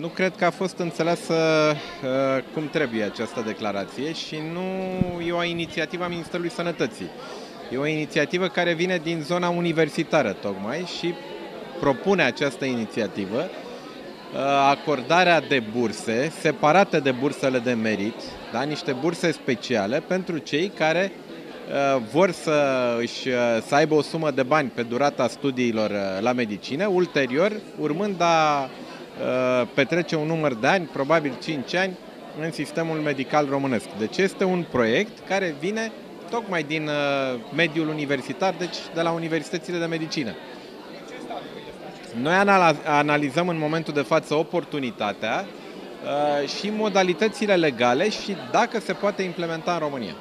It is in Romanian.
nu cred că a fost înțeleasă uh, cum trebuie această declarație și nu e o inițiativă a Ministerului Sănătății. E o inițiativă care vine din zona universitară tocmai și propune această inițiativă uh, acordarea de burse separate de bursele de merit, da? niște burse speciale pentru cei care uh, vor să, își, uh, să aibă o sumă de bani pe durata studiilor la medicină, ulterior, urmând a petrece un număr de ani, probabil 5 ani, în sistemul medical românesc. Deci este un proiect care vine tocmai din mediul universitar, deci de la universitățile de medicină. Noi analizăm în momentul de față oportunitatea și modalitățile legale și dacă se poate implementa în România.